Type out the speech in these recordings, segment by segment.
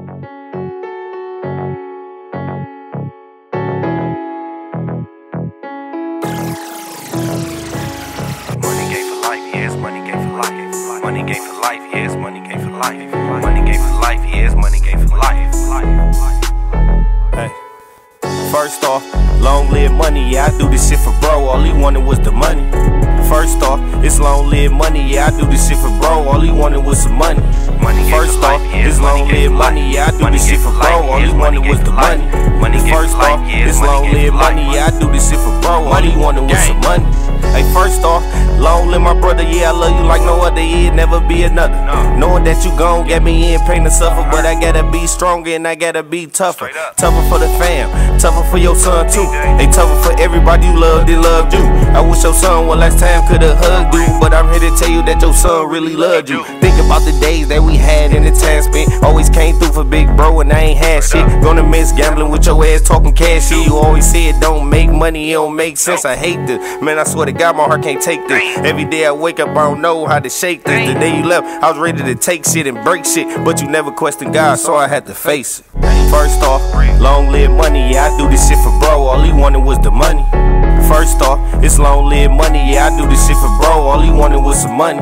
Money for life, yes, money for life. Money for life, yes, money for life. Hey. First off, long live money, yeah, I do this shit for bro, all he wanted was the money. First off, it's long live money, yeah, I do this shit for bro, all he wanted was some money. Money First off, life, it's long money live money, yeah, I do this shit for bro, all he wanted was the money. Money First off, it's money long live money, yeah, I do this shit for bro, all he wanted was some money. Hey, first off, long live my brother, yeah, I love you like no other, yeah, never be another. No. Knowing that you gon' get me in pain to suffer, but I gotta be stronger and I gotta be tougher. Tougher for the fam, tougher for your son too. They tougher for everybody you loved and loved you. I wish your son one last time could've hugged you, but I'm here to tell you that your son really loved you. Think about the days that we had in the time spent. Always came through for big bro and I ain't had shit. Gonna miss gambling with your ass talking cash shit. You always said don't make money, it don't make sense. I hate this. Man, I swear to God, my heart can't take this. Every day I wake up, I don't know how to shake this. The day you left, I was ready to take shit and break shit, but you never questioned God, so I had to face it. First off, long live money, yeah, I do this shit for bro, all he wanted. First off, it's long live money, yeah, I do this shit for bro, all he wanted was some money.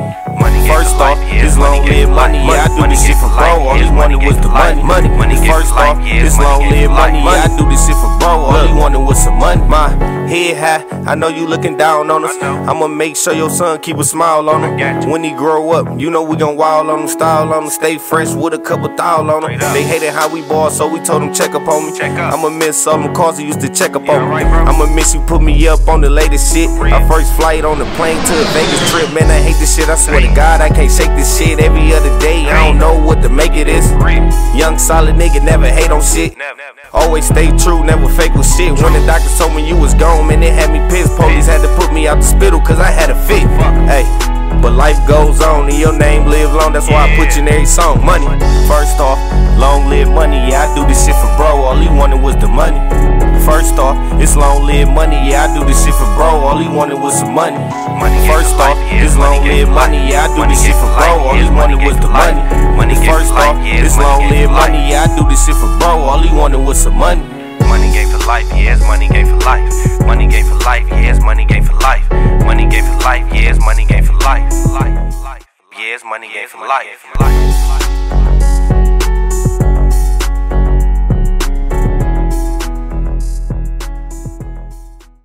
Money First off, it's long money live money, yeah, I do this shit for bro, all he wanted was the money. Money, First off, money long live money, yeah, I do this shit for bro, all he wanted was some money. My head high, I know you looking down on us. I'ma make sure your son keep a smile on him. When he grow up, you know we gon' wild on him, style on him, stay fresh with a couple thou on him. They hated how we ball, so we told him check up on me. I'ma miss all them calls he used to check up on me. I'ma miss you put me up on the latest shit. Our first flight on the plane to a Vegas trip, man, I hate this shit. I swear to Damn. God, I can't shake this shit every other day. I don't know what to make of this. Young solid nigga, never hate on shit. Always stay true, never fake with shit. When the doctor told me you was gone, man, they had me pissed. Police had to put me out the spittle cause I had a fit. Hey, but life goes on and your name live long. That's why I put you in every song. Money. First off, long live money. Yeah, I do this shit for bro. All he wanted was the money. First off, it's long live money. Yeah, I do this shit for bro. All he wanted was some money. Money First off, life, yes, it's long money game live for money. Yeah, I do this shit for bro. All he money wanted was the money. Money First off, it's long live for money. Yeah, I do this shit for bro. All he wanted was some money. Money game for life, yes, money game for life. Money game for life, yes, money game for life. Money game for life, yes, money game for life. Life, life. Yes, money game for life.